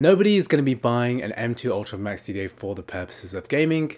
Nobody is going to be buying an M2 Ultra Mac Studio for the purposes of gaming,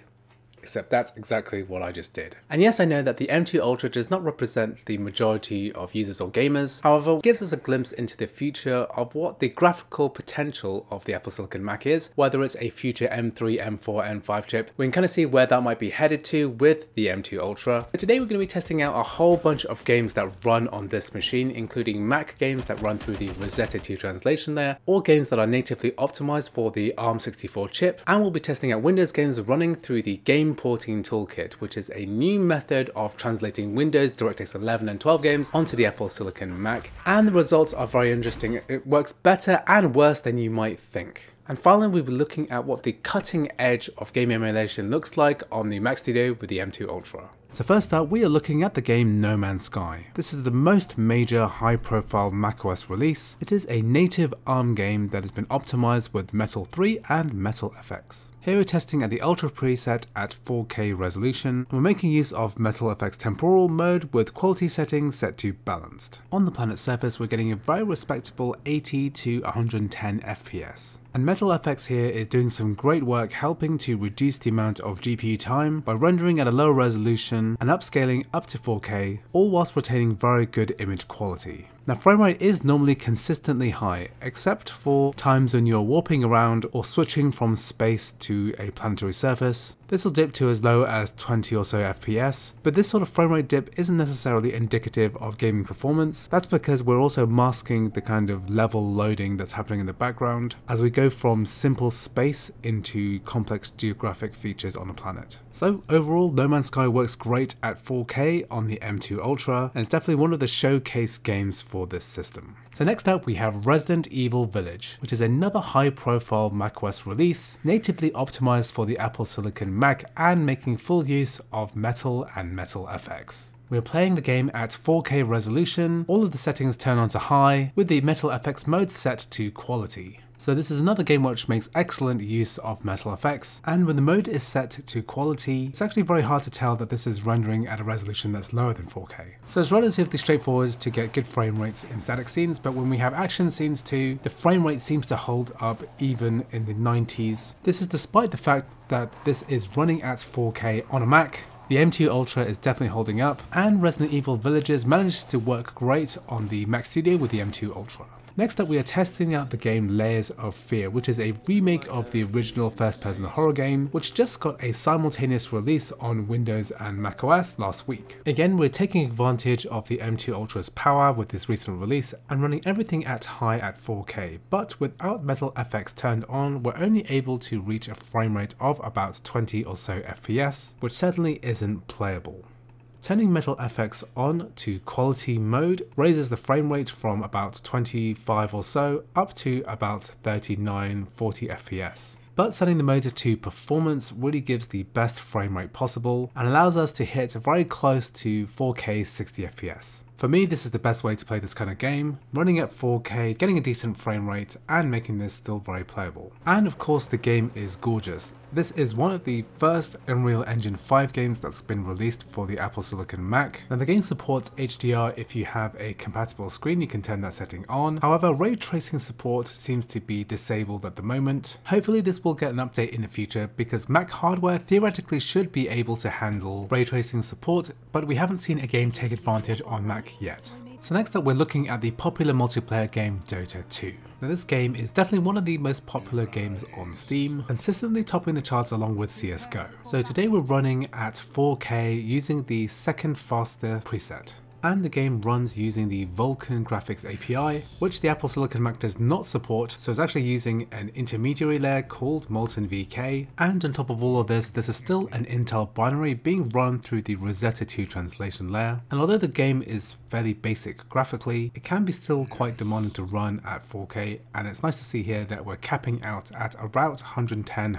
except that's exactly what I just did. And yes, I know that the M2 Ultra does not represent the majority of users or gamers, however, it gives us a glimpse into the future of what the graphical potential of the Apple Silicon Mac is, whether it's a future M3, M4, M5 chip. We can kind of see where that might be headed to with the M2 Ultra. But today we're going to be testing out a whole bunch of games that run on this machine, including Mac games that run through the Rosetta 2 translation layer, or games that are natively optimized for the ARM64 chip, and we'll be testing out Windows games running through the Game Porting Toolkit, which is a new method of translating Windows DirectX 11 and 12 games onto the Apple Silicon Mac. And the results are very interesting. It works better and worse than you might think. And finally, we'll be looking at what the cutting edge of game emulation looks like on the Mac Studio with the M2 Ultra. So first up, we are looking at the game No Man's Sky. This is the most major high-profile macOS release. It is a native ARM game that has been optimized with Metal 3 and Metal FX. Here we're testing at the Ultra preset at 4K resolution, and we're making use of Metal FX temporal mode with quality settings set to balanced. On the planet's surface, we're getting a very respectable 80 to 110 FPS. And Metal FX here is doing some great work helping to reduce the amount of GPU time by rendering at a lower resolution and upscaling up to 4K, all whilst retaining very good image quality. Now frame rate is normally consistently high, except for times when you're warping around or switching from space to a planetary surface. This will dip to as low as 20 or so FPS, but this sort of frame rate dip isn't necessarily indicative of gaming performance. That's because we're also masking the kind of level loading that's happening in the background as we go from simple space into complex geographic features on a planet. So overall, No Man's Sky works great at 4K on the M2 Ultra, and it's definitely one of the showcase games for this system. So next up we have Resident Evil Village, which is another high profile macOS release, natively optimized for the Apple Silicon Mac and making full use of Metal and Metal FX. We're playing the game at 4K resolution, all of the settings turn on to high, with the Metal FX mode set to quality. So this is another game which makes excellent use of Metal FX. and when the mode is set to quality, it's actually very hard to tell that this is rendering at a resolution that's lower than 4K. So it's relatively straightforward to get good frame rates in static scenes, but when we have action scenes too, the frame rate seems to hold up even in the 90s. This is despite the fact that this is running at 4K on a Mac, the M2 Ultra is definitely holding up, and Resident Evil Villages managed to work great on the Mac Studio with the M2 Ultra. Next up we are testing out the game Layers of Fear, which is a remake of the original first person horror game, which just got a simultaneous release on Windows and macOS last week. Again we're taking advantage of the M2 Ultra's power with this recent release and running everything at high at 4K, but without Metal FX turned on we're only able to reach a frame rate of about 20 or so FPS, which certainly isn't playable. Turning Metal FX on to quality mode raises the frame rate from about 25 or so up to about 39 40 FPS. But setting the mode to performance really gives the best frame rate possible and allows us to hit very close to 4K 60 FPS. For me, this is the best way to play this kind of game, running at 4K, getting a decent frame rate, and making this still very playable. And of course, the game is gorgeous. This is one of the first Unreal Engine 5 games that's been released for the Apple Silicon Mac. Now the game supports HDR if you have a compatible screen, you can turn that setting on. However, ray tracing support seems to be disabled at the moment. Hopefully this will get an update in the future because Mac hardware theoretically should be able to handle ray tracing support, but we haven't seen a game take advantage on Mac yet. So next up we're looking at the popular multiplayer game Dota 2. Now this game is definitely one of the most popular games on Steam, consistently topping the charts along with CSGO. So today we're running at 4K using the second faster preset and the game runs using the Vulkan graphics API, which the Apple Silicon Mac does not support, so it's actually using an intermediary layer called MoltenVK, and on top of all of this, this is still an Intel binary being run through the Rosetta 2 translation layer, and although the game is fairly basic graphically, it can be still quite demanding to run at 4K, and it's nice to see here that we're capping out at about 110-120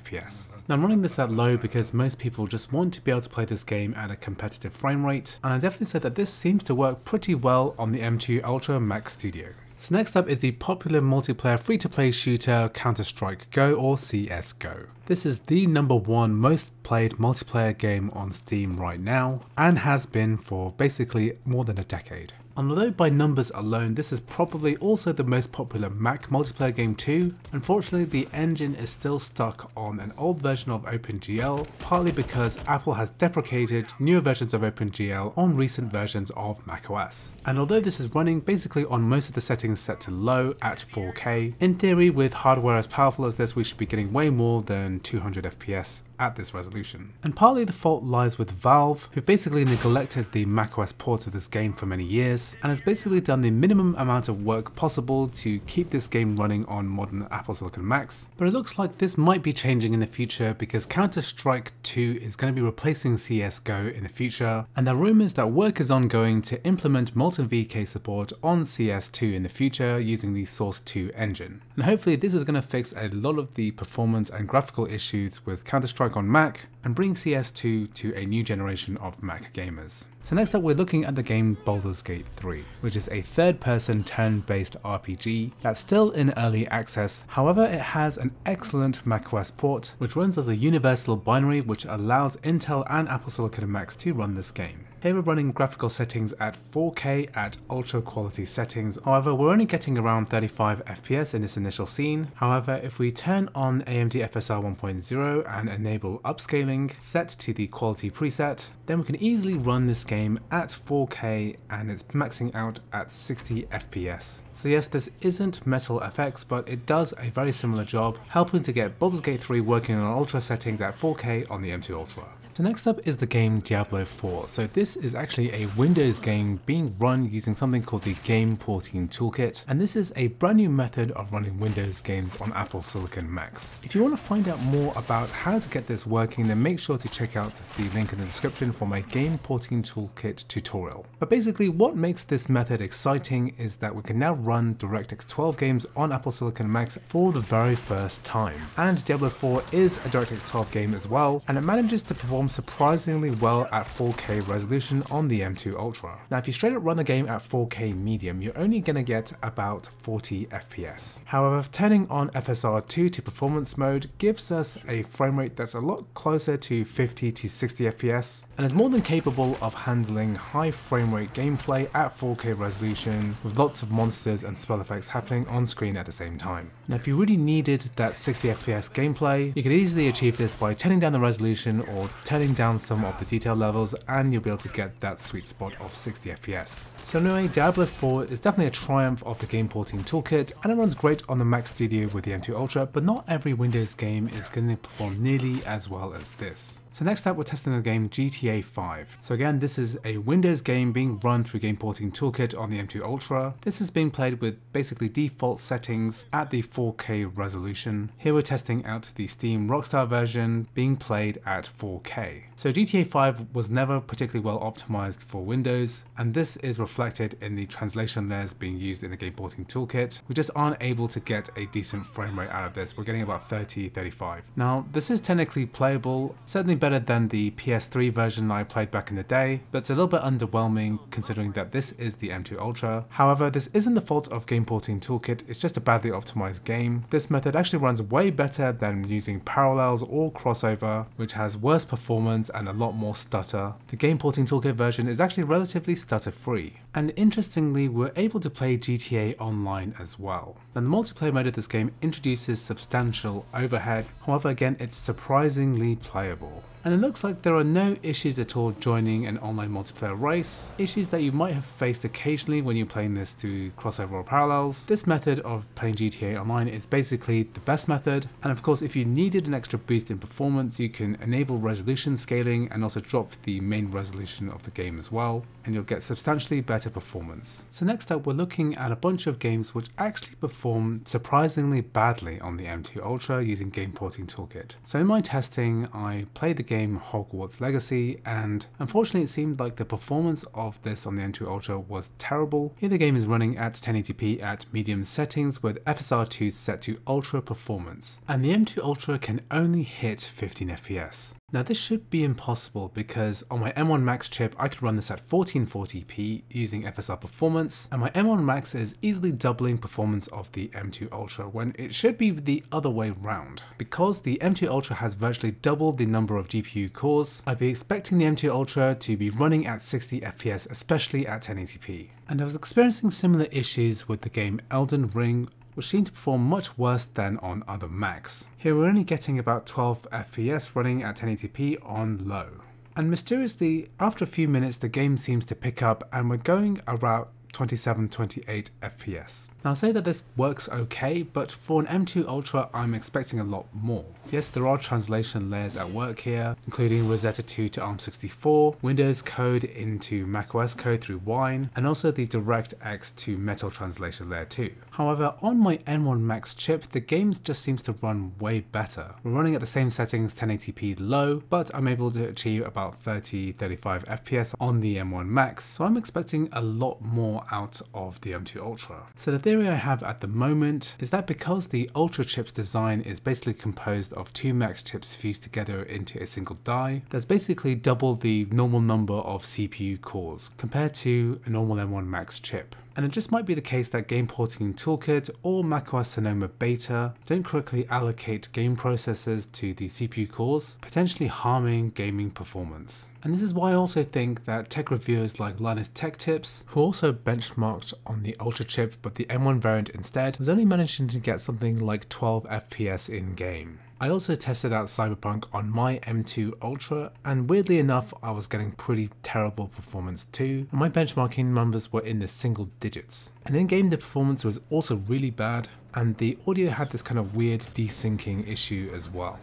FPS. Now I'm running this at low because most people just want to be able to play this game at a competitive frame rate, and I definitely said that this seems to work pretty well on the M2 Ultra Mac Studio. So next up is the popular multiplayer free-to-play shooter Counter-Strike Go or CSGO. This is the number one most played multiplayer game on Steam right now, and has been for basically more than a decade. Although by numbers alone this is probably also the most popular Mac multiplayer game too, unfortunately the engine is still stuck on an old version of OpenGL, partly because Apple has deprecated newer versions of OpenGL on recent versions of macOS. And although this is running basically on most of the settings set to low at 4K, in theory with hardware as powerful as this we should be getting way more than 200 FPS at this resolution. And partly the fault lies with Valve, who've basically neglected the macOS ports of this game for many years, and has basically done the minimum amount of work possible to keep this game running on modern Apple Silicon Macs. But it looks like this might be changing in the future because Counter-Strike 2 is going to be replacing CSGO in the future, and there are rumours that work is ongoing to implement MoltenVK support on CS2 in the future using the Source 2 engine. And hopefully this is going to fix a lot of the performance and graphical issues with Counter-Strike on Mac and bring CS2 to a new generation of Mac gamers. So next up we're looking at the game Baldur's Gate 3, which is a third person turn-based RPG that's still in early access, however it has an excellent macOS port which runs as a universal binary which allows Intel and Apple Silicon Macs to run this game. We're running graphical settings at 4K at ultra quality settings, however we're only getting around 35 FPS in this initial scene, however if we turn on AMD FSR 1.0 and enable upscaling set to the quality preset, then we can easily run this game at 4K and it's maxing out at 60 FPS. So yes, this isn't Metal FX, but it does a very similar job, helping to get Baldur's Gate 3 working on ultra settings at 4K on the M2 Ultra. So next up is the game Diablo 4. So this is actually a Windows game being run using something called the Game Porting Toolkit, and this is a brand new method of running Windows games on Apple Silicon Macs. If you want to find out more about how to get this working, then make sure to check out the link in the description for my Game Porting Toolkit tutorial. But basically what makes this method exciting is that we can now run DirectX 12 games on Apple Silicon Macs for the very first time. And Diablo 4 is a DirectX 12 game as well, and it manages to perform surprisingly well at 4K resolution on the M2 Ultra. Now if you straight up run the game at 4K medium, you're only going to get about 40 FPS. However, turning on FSR2 to performance mode gives us a frame rate that's a lot closer to 50 to 60 FPS, and is more than capable of handling high frame rate gameplay at 4K resolution with lots of monsters and spell effects happening on screen at the same time. Now if you really needed that 60 FPS gameplay, you could easily achieve this by turning down the resolution or turning down some of the detail levels and you'll be able to get that sweet spot of 60 FPS. So anyway, Diablo 4 is definitely a triumph of the game porting toolkit and it runs great on the Mac Studio with the M2 Ultra, but not every Windows game is going to perform nearly as well as this. So next up we're testing the game GTA 5. So again this is a Windows game being run through Game Porting Toolkit on the M2 Ultra. This is being played with basically default settings at the 4K resolution. Here we're testing out the Steam Rockstar version being played at 4K. So GTA 5 was never particularly well optimized for Windows and this is reflected in the translation layers being used in the Game Porting Toolkit. We just aren't able to get a decent frame rate out of this. We're getting about 30, 35. Now this is technically playable, certainly better than the PS3 version I played back in the day, but it's a little bit underwhelming considering that this is the M2 Ultra. However, this isn't the fault of Game Porting Toolkit, it's just a badly optimized game. This method actually runs way better than using Parallels or Crossover, which has worse performance and a lot more stutter. The Game Porting Toolkit version is actually relatively stutter free. And interestingly, we're able to play GTA Online as well. Now the multiplayer mode of this game introduces substantial overhead, however again it's surprisingly playable and it looks like there are no issues at all joining an online multiplayer race, issues that you might have faced occasionally when you're playing this through crossover or parallels. This method of playing GTA Online is basically the best method, and of course if you needed an extra boost in performance you can enable resolution scaling and also drop the main resolution of the game as well, and you'll get substantially better performance. So next up we're looking at a bunch of games which actually perform surprisingly badly on the M2 Ultra using Game Porting Toolkit. So in my testing I played the game game Hogwarts Legacy, and unfortunately it seemed like the performance of this on the M2 Ultra was terrible. Here the game is running at 1080p at medium settings with FSR2 set to ultra performance, and the M2 Ultra can only hit 15 FPS. Now this should be impossible because on my M1 Max chip I could run this at 1440p using FSR performance and my M1 Max is easily doubling performance of the M2 Ultra when it should be the other way round. Because the M2 Ultra has virtually double the number of GPU cores, I'd be expecting the M2 Ultra to be running at 60 FPS especially at 1080p. And I was experiencing similar issues with the game Elden Ring which seemed to perform much worse than on other Macs. Here we're only getting about 12 FPS running at 1080p on low. And mysteriously, after a few minutes the game seems to pick up and we're going around 27, 28 FPS. Now I'll say that this works okay, but for an M2 Ultra I'm expecting a lot more. Yes, there are translation layers at work here, including Rosetta 2 to ARM64, Windows code into macOS code through Wine, and also the DirectX to Metal translation layer too. However, on my M1 Max chip, the game just seems to run way better. We're running at the same settings 1080p low, but I'm able to achieve about 30-35 FPS on the M1 Max, so I'm expecting a lot more out of the M2 Ultra. So the theory I have at the moment is that because the Ultra chip's design is basically composed of two max chips fused together into a single die, there's basically double the normal number of CPU cores compared to a normal M1 Max chip. And it just might be the case that Game Porting Toolkit or macOS Sonoma Beta don't correctly allocate game processors to the CPU cores, potentially harming gaming performance. And this is why I also think that tech reviewers like Linus Tech Tips, who also benchmarked on the Ultra chip but the M1 variant instead, was only managing to get something like 12 FPS in game. I also tested out Cyberpunk on my M2 Ultra and weirdly enough I was getting pretty terrible performance too and my benchmarking numbers were in the single digits. And in game the performance was also really bad and the audio had this kind of weird desyncing issue as well.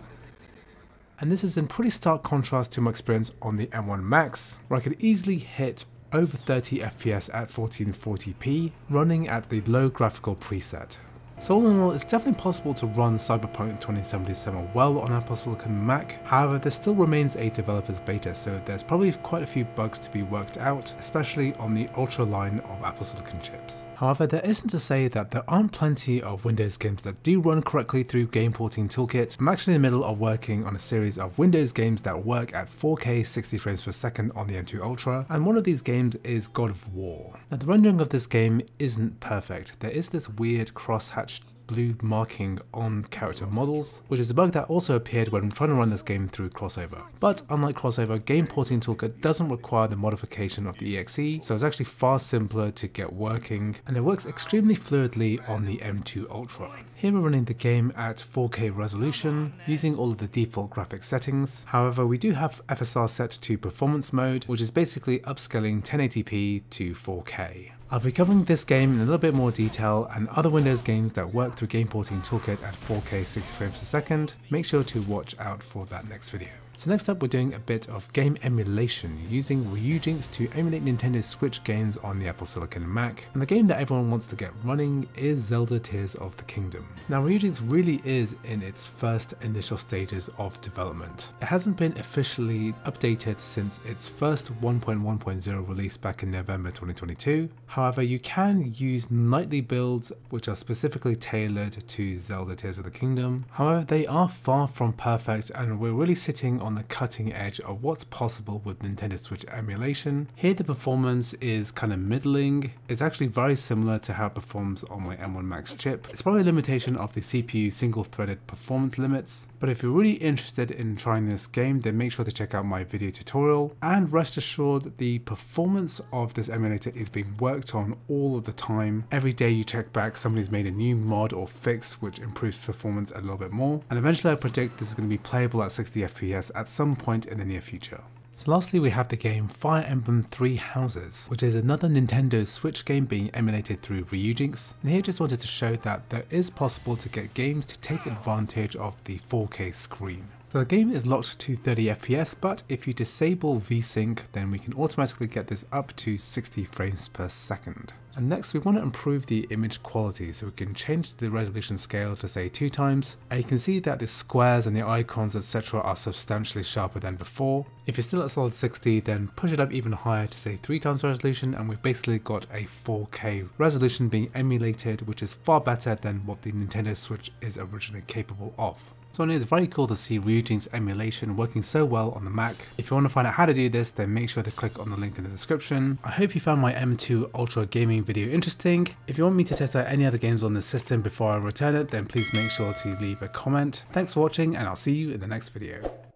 And this is in pretty stark contrast to my experience on the M1 Max where I could easily hit over 30 FPS at 1440p running at the low graphical preset. So all in all, it's definitely possible to run Cyberpunk 2077 well on Apple Silicon Mac, however there still remains a developer's beta so there's probably quite a few bugs to be worked out, especially on the Ultra line of Apple Silicon chips. However, there isn't to say that there aren't plenty of Windows games that do run correctly through Game Porting Toolkit. I'm actually in the middle of working on a series of Windows games that work at 4K 60 frames per second on the M2 Ultra, and one of these games is God of War. Now the rendering of this game isn't perfect. There is this weird cross-hatched blue marking on character models, which is a bug that also appeared when trying to run this game through Crossover. But unlike Crossover, Game Porting Toolkit doesn't require the modification of the exe, so it's actually far simpler to get working, and it works extremely fluidly on the M2 Ultra. Here we're running the game at 4K resolution, using all of the default graphics settings. However, we do have FSR set to performance mode, which is basically upscaling 1080p to 4K. I'll be covering this game in a little bit more detail and other Windows games that work through Game Porting Toolkit at 4K 60 frames per second. Make sure to watch out for that next video. So next up we're doing a bit of game emulation using Ryujinx to emulate Nintendo Switch games on the Apple Silicon Mac and the game that everyone wants to get running is Zelda Tears of the Kingdom. Now Ryujinx really is in its first initial stages of development. It hasn't been officially updated since its first 1.1.0 release back in November 2022. However you can use nightly builds which are specifically tailored to Zelda Tears of the Kingdom. However they are far from perfect and we're really sitting on the cutting edge of what's possible with Nintendo Switch emulation. Here the performance is kind of middling. It's actually very similar to how it performs on my M1 Max chip. It's probably a limitation of the CPU single threaded performance limits, but if you're really interested in trying this game then make sure to check out my video tutorial and rest assured the performance of this emulator is being worked on all of the time. Every day you check back somebody's made a new mod or fix which improves performance a little bit more and eventually I predict this is going to be playable at 60 FPS at some point in the near future. So lastly we have the game Fire Emblem Three Houses, which is another Nintendo Switch game being emulated through Ryujinx, and here just wanted to show that there is possible to get games to take advantage of the 4K screen. So the game is locked to 30 FPS, but if you disable VSync, then we can automatically get this up to 60 frames per second. And next we want to improve the image quality, so we can change the resolution scale to say 2 times, and you can see that the squares and the icons etc are substantially sharper than before. If you're still at solid 60, then push it up even higher to say 3 times resolution, and we've basically got a 4K resolution being emulated, which is far better than what the Nintendo Switch is originally capable of. So it's very cool to see Ryujinx emulation working so well on the Mac. If you want to find out how to do this, then make sure to click on the link in the description. I hope you found my M2 Ultra gaming video interesting. If you want me to test out any other games on this system before I return it, then please make sure to leave a comment. Thanks for watching and I'll see you in the next video.